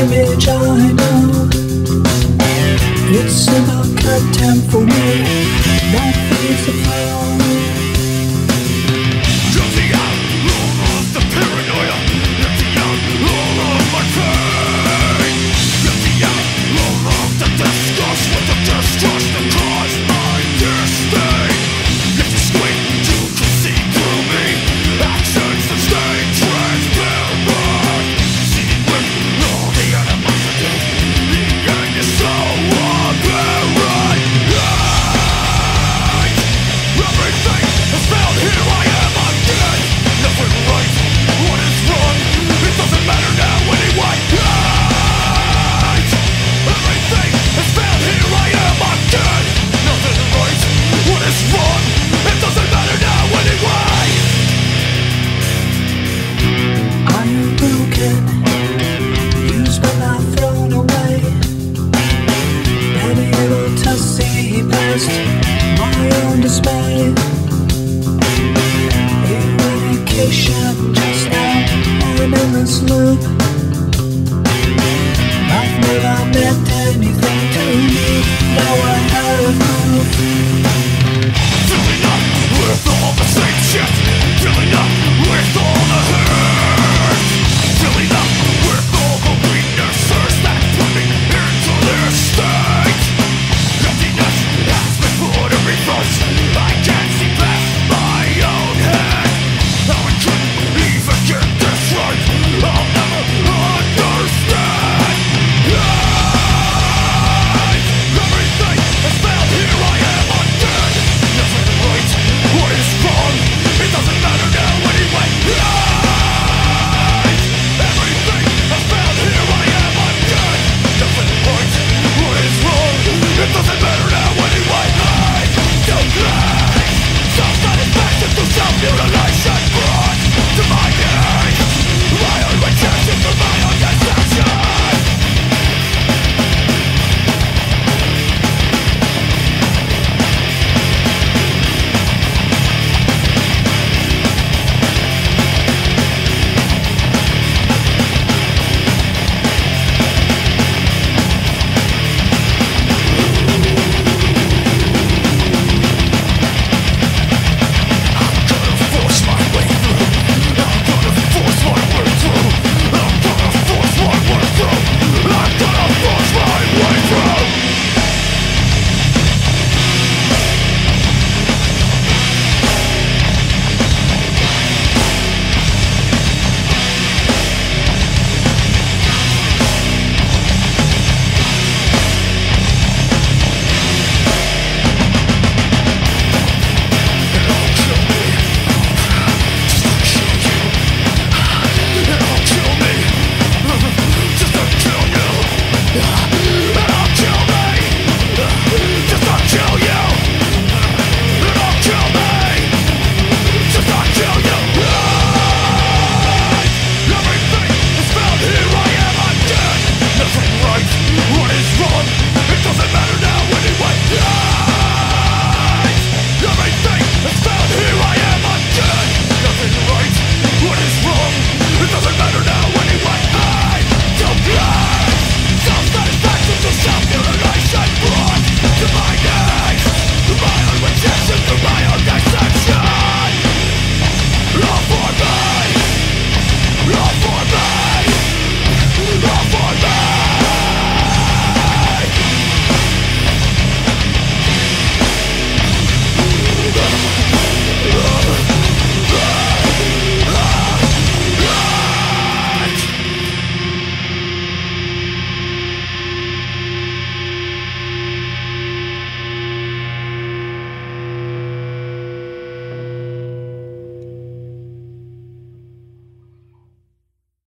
image I know It's about time for me. I'm in